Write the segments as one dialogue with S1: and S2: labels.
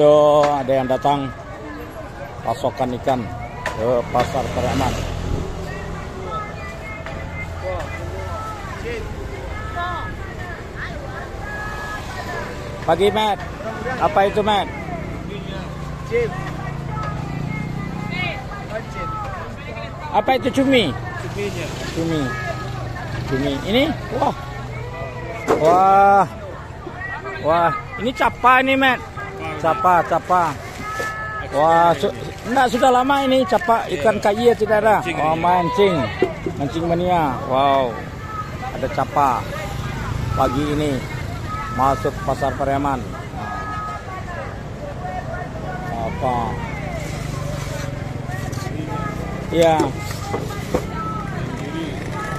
S1: Itu ada yang datang pasokan ikan ke pasar Pariaman. Pagi, Matt. Apa itu, Matt? Apa itu cumi? Cumi. Cumi. Ini? Wah. Wah. Wah, ini capa ini, Matt. Capa, capa. Wah, su enggak sudah lama ini capa ikan kayi ya tidak ada.
S2: Mancing
S1: Oh, mancing. Mancing mania. Wow. Ada capa. Pagi ini masuk pasar Pariaman. Apa? Iya.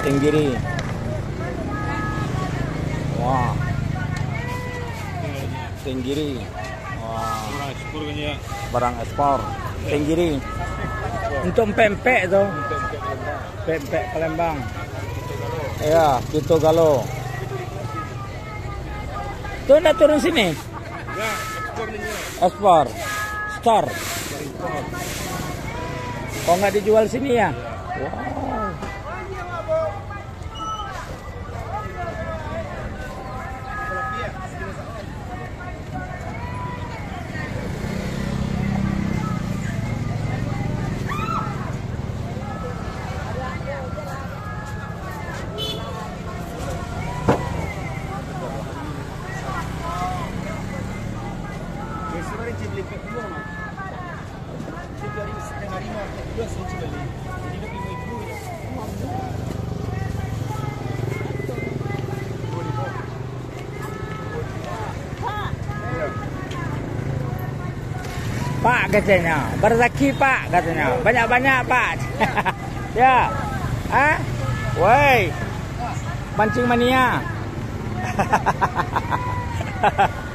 S1: Tenggiri. Wah, tenggiri. Wah,
S2: Murah ekspor kan ya.
S1: barang ekspor. Tenggiri. Untuk pempek tuh. Pempek Palembang. Iya, gitu galo. Tuh udah turun sini.
S2: Ya, ekspor ya.
S1: Ekspor. Kok nggak dijual sini ya? Wow.
S2: Dari setengah dua. Jadi.
S1: Pak katanya, berzaki Pak katanya, banyak-banyak Pak. ya, ah, woi, mancing mania.